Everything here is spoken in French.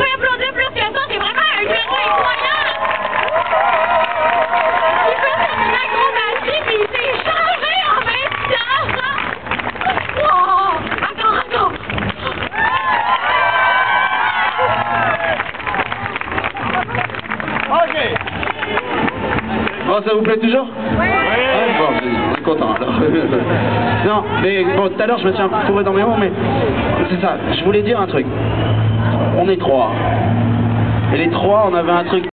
peut applaudir plus que ça, c'est vraiment un geste incroyable! Il fait une acrobatie, puis il s'est changé en 20 ans! Oh! Attends, attends! OK! Bon, ça vous plaît toujours? Oui! Ah, bon, je content, alors. non, mais bon, tout à l'heure, je me suis un peu fourré dans mes mots, mais c'est ça. Je voulais dire un truc. On est trois. Et les trois, on avait un truc